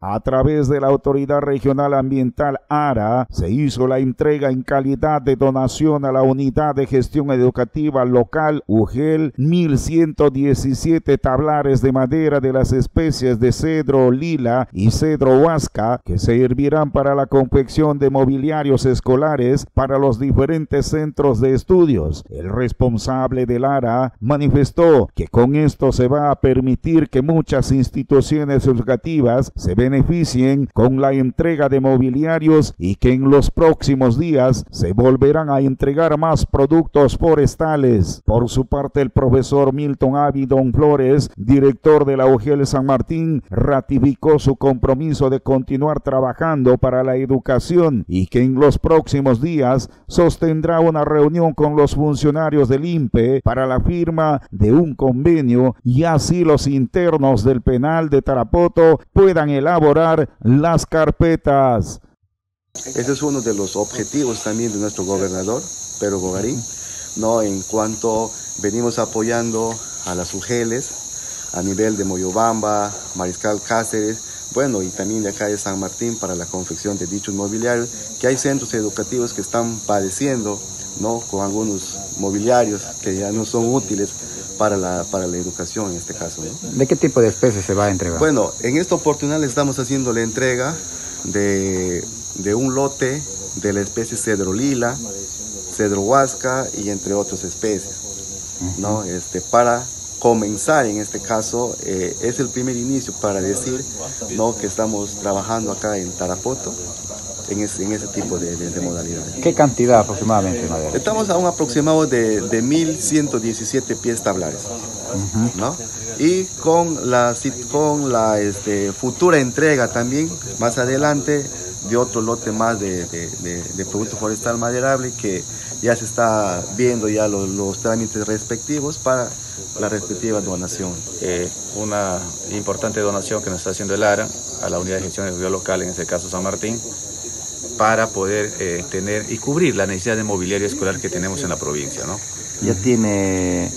A través de la Autoridad Regional Ambiental ARA se hizo la entrega en calidad de donación a la Unidad de Gestión Educativa Local UGEL 1117 tablares de madera de las especies de cedro lila y cedro huasca que servirán para la confección de mobiliarios escolares para los diferentes centros de estudios. El responsable del ARA manifestó que con esto se va a permitir que muchas instituciones educativas se beneficien con la entrega de mobiliarios y que en los próximos días se volverán a entregar más productos forestales. Por su parte, el profesor Milton Avidon Flores, director de la UGL San Martín, ratificó su compromiso de continuar trabajando para la educación y que en los próximos días sostendrá una reunión con los funcionarios del INPE para la firma de un convenio y así los internos del penal de Tarapoto puedan elaborar las carpetas. Ese es uno de los objetivos también de nuestro gobernador, Pedro Gogarín, ¿no? en cuanto venimos apoyando a las UGELES a nivel de Moyobamba, Mariscal Cáceres, bueno, y también de acá de San Martín para la confección de dichos mobiliarios, que hay centros educativos que están padeciendo ¿no? con algunos mobiliarios que ya no son útiles para la, para la educación en este caso. ¿De qué tipo de especies se va a entregar? Bueno, en esta oportunidad le estamos haciendo la entrega de, de un lote de la especie cedro lila, cedro huasca y entre otras especies, ¿no? Este, para comenzar en este caso, eh, es el primer inicio para decir ¿no? que estamos trabajando acá en Tarapoto en ese, en ese tipo de, de, de modalidades. ¿Qué cantidad aproximadamente de madera? Estamos a un aproximado de, de 1.117 pies tablares, ¿no? Y con la, con la este, futura entrega también, más adelante, de otro lote más de, de, de, de producto forestal maderable que ya se está viendo ya los, los trámites respectivos para la respectiva donación. Eh, una importante donación que nos está haciendo el ARA a la Unidad de Gestión de Local, en este caso San Martín, para poder eh, tener y cubrir la necesidad de mobiliario escolar que tenemos en la provincia. ¿no? Ya tiene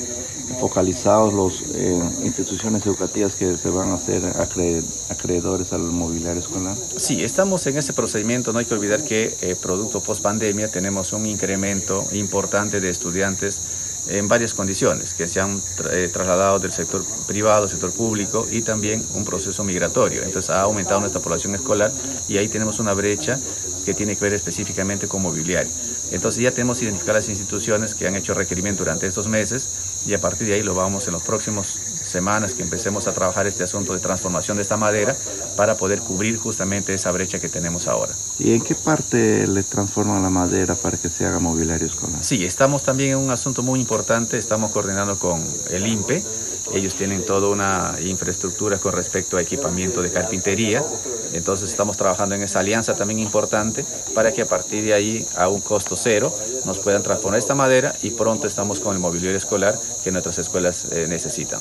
focalizados las eh, instituciones educativas que se van a hacer acre acreedores al mobiliario escolar? Sí, estamos en ese procedimiento. No hay que olvidar que eh, producto post pandemia tenemos un incremento importante de estudiantes en varias condiciones, que se han eh, trasladado del sector privado, sector público y también un proceso migratorio. Entonces ha aumentado nuestra población escolar y ahí tenemos una brecha que tiene que ver específicamente con mobiliario. Entonces ya tenemos identificadas las instituciones que han hecho requerimiento durante estos meses y a partir de ahí lo vamos en los próximos semanas que empecemos a trabajar este asunto de transformación de esta madera para poder cubrir justamente esa brecha que tenemos ahora. ¿Y en qué parte le transforman la madera para que se haga mobiliario escolar? Sí, estamos también en un asunto muy importante, estamos coordinando con el INPE, ellos tienen toda una infraestructura con respecto a equipamiento de carpintería, entonces estamos trabajando en esa alianza también importante para que a partir de ahí, a un costo cero, nos puedan transformar esta madera y pronto estamos con el mobiliario escolar que nuestras escuelas eh, necesitan.